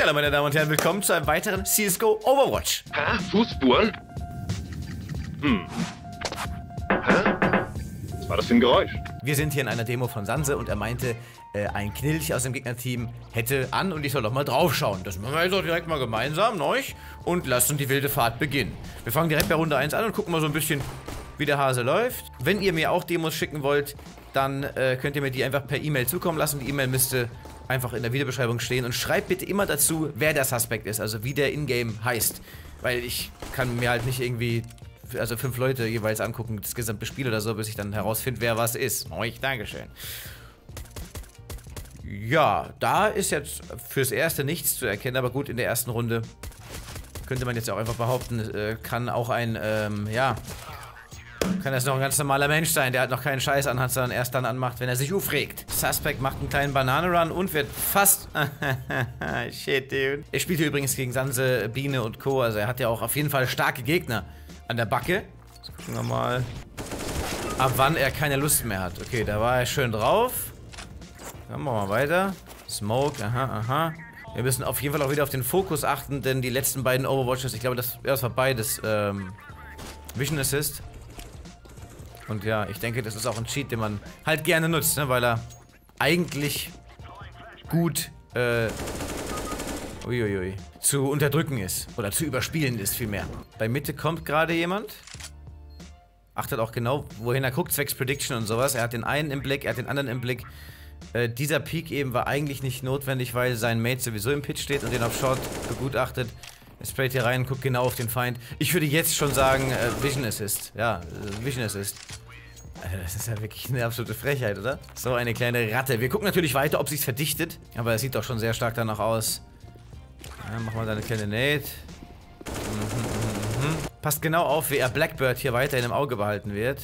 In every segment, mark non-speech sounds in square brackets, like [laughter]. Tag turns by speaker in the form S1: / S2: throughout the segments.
S1: Hallo meine Damen und Herren, willkommen zu einem weiteren CSGO Overwatch.
S2: Hä? Fußspuren? Hm. Hä? Was war das für ein Geräusch?
S1: Wir sind hier in einer Demo von Sanse und er meinte, äh, ein Knilch aus dem Gegnerteam hätte an und ich soll doch mal draufschauen. Das machen wir jetzt auch direkt mal gemeinsam, neu. Und lasst uns die wilde Fahrt beginnen. Wir fangen direkt bei Runde 1 an und gucken mal so ein bisschen, wie der Hase läuft. Wenn ihr mir auch Demos schicken wollt, dann äh, könnt ihr mir die einfach per E-Mail zukommen lassen. Die E-Mail müsste einfach in der Videobeschreibung stehen. Und schreibt bitte immer dazu, wer der Suspect ist, also wie der Ingame heißt. Weil ich kann mir halt nicht irgendwie also fünf Leute jeweils angucken, das gesamte Spiel oder so, bis ich dann herausfinde, wer was ist. Euch, Dankeschön. Ja, da ist jetzt fürs Erste nichts zu erkennen, aber gut, in der ersten Runde könnte man jetzt auch einfach behaupten, äh, kann auch ein, ähm, ja, kann das noch ein ganz normaler Mensch sein, der halt noch keinen Scheiß anhat, sondern erst dann anmacht, wenn er sich aufregt. Suspect macht einen kleinen Bananenrun und wird fast... [laughs] Shit, dude. Er spielt hier übrigens gegen Sanse, Biene und Co. Also er hat ja auch auf jeden Fall starke Gegner an der Backe. Jetzt gucken wir mal, ab wann er keine Lust mehr hat. Okay, da war er schön drauf. Dann machen wir mal weiter. Smoke, aha, aha. Wir müssen auf jeden Fall auch wieder auf den Fokus achten, denn die letzten beiden Overwatches, ich glaube, das, ja, das war beides ähm, Vision Assist. Und ja, ich denke, das ist auch ein Cheat, den man halt gerne nutzt, ne, weil er eigentlich gut äh, uiuiui, zu unterdrücken ist. Oder zu überspielen ist vielmehr. Bei Mitte kommt gerade jemand. Achtet auch genau, wohin er guckt, zwecks Prediction und sowas. Er hat den einen im Blick, er hat den anderen im Blick. Äh, dieser Peak eben war eigentlich nicht notwendig, weil sein Mate sowieso im Pitch steht und den auf Short begutachtet. Er sprayt hier rein, guckt genau auf den Feind. Ich würde jetzt schon sagen, äh, Vision Assist. Ja, äh, Vision Assist. Alter, das ist ja wirklich eine absolute Frechheit, oder? So eine kleine Ratte. Wir gucken natürlich weiter, ob sich's verdichtet. Aber es sieht doch schon sehr stark danach aus. Ja, mach mal deine kleine Nate. Mhm, mhm, mhm. Passt genau auf, wie er Blackbird hier weiterhin im Auge behalten wird.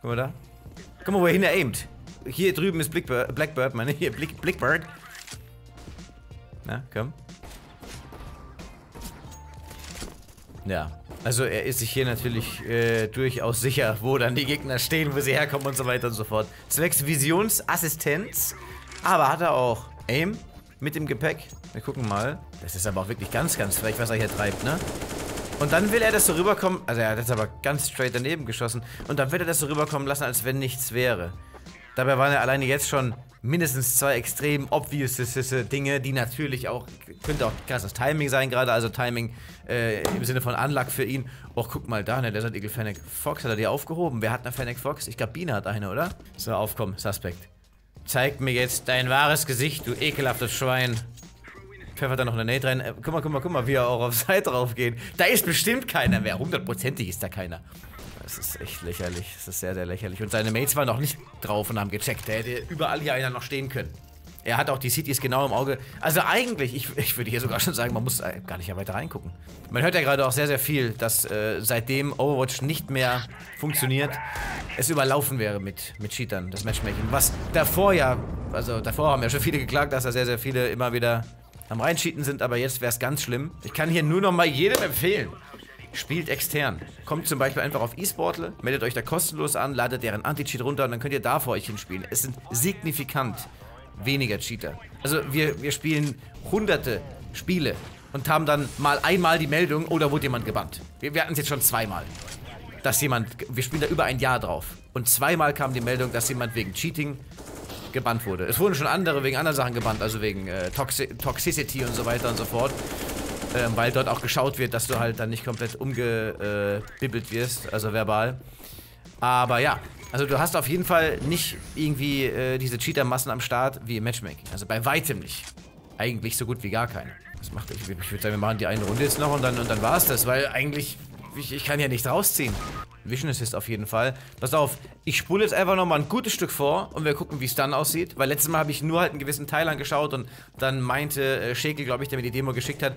S1: Guck mal da. Guck mal, wohin er aimt. Hier drüben ist Blackbird, Blackbird meine hier, Blick, Blackbird. Na, komm. Ja, also er ist sich hier natürlich äh, durchaus sicher, wo dann die Gegner stehen, wo sie herkommen und so weiter und so fort. Zwecks Visionsassistenz, aber hat er auch Aim mit dem Gepäck. Wir gucken mal. Das ist aber auch wirklich ganz, ganz frech, was er hier treibt, ne? Und dann will er das so rüberkommen, also er hat jetzt aber ganz straight daneben geschossen, und dann will er das so rüberkommen lassen, als wenn nichts wäre. Dabei waren ja alleine jetzt schon mindestens zwei extrem obvious Dinge, die natürlich auch, könnte auch krasses Timing sein gerade, also Timing äh, im Sinne von Unluck für ihn. Och, guck mal da, ne, der Desert Eagle Fennec Fox, hat er die aufgehoben? Wer hat eine Fennec Fox? Ich glaube, Biene hat eine, oder? So, aufkommen, Suspect. Zeig mir jetzt dein wahres Gesicht, du ekelhaftes Schwein. Pfeffert da noch eine Nate rein. Äh, guck mal, guck mal, guck mal, wie er auch auf Seite drauf geht. Da ist bestimmt keiner mehr. Hundertprozentig ist da keiner. Das ist echt lächerlich. Das ist sehr, sehr lächerlich. Und seine Mates waren noch nicht drauf und haben gecheckt. Da hätte überall hier einer noch stehen können. Er hat auch die Cities genau im Auge. Also eigentlich, ich, ich würde hier sogar schon sagen, man muss gar nicht weiter reingucken. Man hört ja gerade auch sehr, sehr viel, dass äh, seitdem Overwatch nicht mehr funktioniert, es überlaufen wäre mit, mit Cheatern, das Matchmaking. Was davor ja, also davor haben ja schon viele geklagt, dass da sehr, sehr viele immer wieder am Reincheaten sind, aber jetzt wäre es ganz schlimm. Ich kann hier nur noch mal jedem empfehlen. Spielt extern. Kommt zum Beispiel einfach auf eSportle, meldet euch da kostenlos an, ladet deren Anti-Cheat runter und dann könnt ihr da vor euch hinspielen. Es sind signifikant weniger Cheater. Also wir, wir spielen hunderte Spiele und haben dann mal einmal die Meldung, oh, wurde jemand gebannt. Wir, wir hatten es jetzt schon zweimal. Dass jemand, wir spielen da über ein Jahr drauf. Und zweimal kam die Meldung, dass jemand wegen Cheating gebannt wurde. Es wurden schon andere wegen anderen Sachen gebannt, also wegen äh, Toxi Toxicity und so weiter und so fort. Ähm, weil dort auch geschaut wird, dass du halt dann nicht komplett umgebibbelt wirst, also verbal. Aber ja, also du hast auf jeden Fall nicht irgendwie äh, diese Cheater-Massen am Start wie im Matchmaking. Also bei weitem nicht. Eigentlich so gut wie gar keine. Das macht, ich, ich würde sagen, wir machen die eine Runde jetzt noch und dann, und dann war es das, weil eigentlich, ich, ich kann ja nicht rausziehen. Vision Assist auf jeden Fall. Pass auf, ich spule jetzt einfach nochmal ein gutes Stück vor und wir gucken, wie es dann aussieht. Weil letztes Mal habe ich nur halt einen gewissen Teil angeschaut und dann meinte äh, Shekel, glaube ich, der mir die Demo geschickt hat,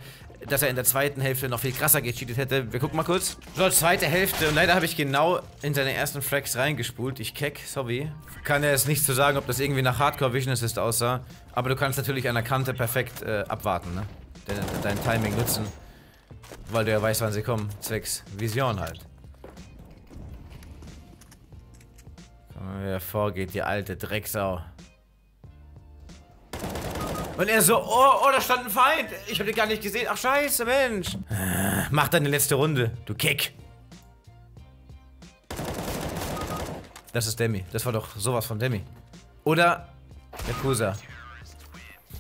S1: dass er in der zweiten Hälfte noch viel krasser gecheatet hätte. Wir gucken mal kurz. So, zweite Hälfte und leider habe ich genau in seine ersten Frags reingespult. Ich keck, sorry. Kann er jetzt nicht zu sagen, ob das irgendwie nach Hardcore Vision Assist aussah. Aber du kannst natürlich an der Kante perfekt äh, abwarten, ne? Dein, dein Timing nutzen. Weil du ja weißt, wann sie kommen. Zwecks Vision halt. Wie vorgeht, die alte Drecksau. Und er so, oh, oh, da stand ein Feind. Ich habe den gar nicht gesehen. Ach, scheiße, Mensch. Äh, mach deine letzte Runde, du Kick. Das ist Demi. Das war doch sowas von Demi. Oder Yakuza.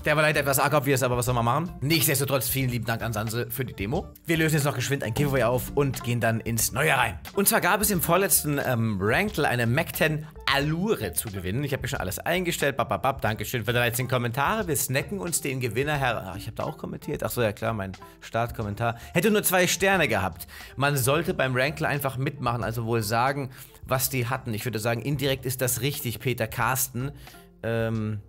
S1: Der war leider etwas arg obvious, aber was soll man machen? Nichtsdestotrotz vielen lieben Dank an Sanse für die Demo. Wir lösen jetzt noch geschwind ein Giveaway auf und gehen dann ins Neue rein. Und zwar gab es im vorletzten ähm, Rankle eine Mac 10 Allure zu gewinnen. Ich habe mir schon alles eingestellt. Bababab, Dankeschön für 13 Kommentare. Wir snacken uns den Gewinner her. Ach, ich habe da auch kommentiert. Ach so, ja klar, mein Startkommentar. Hätte nur zwei Sterne gehabt. Man sollte beim Rankle einfach mitmachen, also wohl sagen, was die hatten. Ich würde sagen, indirekt ist das richtig, Peter Carsten. Ähm,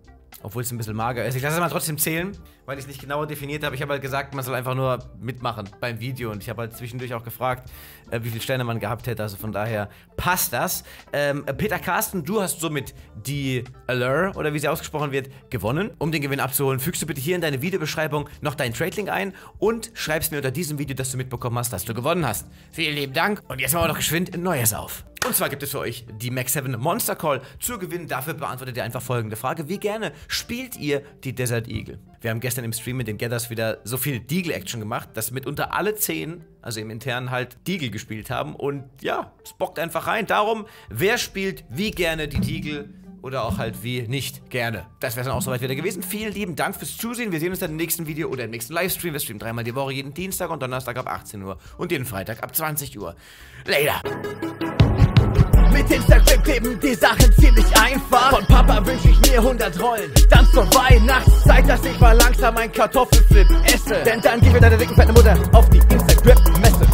S1: obwohl es ein bisschen mager ist. Ich lasse es mal trotzdem zählen, weil ich es nicht genauer definiert habe. Ich habe halt gesagt, man soll einfach nur mitmachen beim Video. Und ich habe halt zwischendurch auch gefragt, äh, wie viele Sterne man gehabt hätte. Also von daher passt das. Ähm, Peter Carsten, du hast somit die Allure, oder wie sie ausgesprochen wird, gewonnen. Um den Gewinn abzuholen, fügst du bitte hier in deine Videobeschreibung noch deinen Trade-Link ein und schreibst mir unter diesem Video, dass du mitbekommen hast, dass du gewonnen hast. Vielen lieben Dank. Und jetzt machen wir noch geschwind ein Neues auf. Und zwar gibt es für euch die Max 7 Monster Call. Zu gewinnen dafür beantwortet ihr einfach folgende Frage. Wie gerne spielt ihr die Desert Eagle? Wir haben gestern im Stream mit den Gathers wieder so viel Deagle-Action gemacht, dass mitunter alle 10, also im internen halt, Deagle gespielt haben. Und ja, es bockt einfach rein. Darum, wer spielt wie gerne die Deagle? oder auch halt wie nicht gerne. Das wäre dann auch soweit wieder gewesen. Vielen lieben Dank fürs Zusehen. Wir sehen uns dann im nächsten Video oder im nächsten Livestream. Wir streamen dreimal die Woche, jeden Dienstag und Donnerstag ab 18 Uhr und jeden Freitag ab 20 Uhr. Later!
S3: Kleben die Sachen ziemlich einfach. Von Papa wünsche ich mir 100 Rollen. Dann zur Weihnachtszeit, dass ich mal langsam ein Kartoffelflip esse. Denn dann gehen wir deiner dicken fetten Mutter auf die Instagram-Messe.